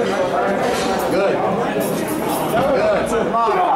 Good. Good.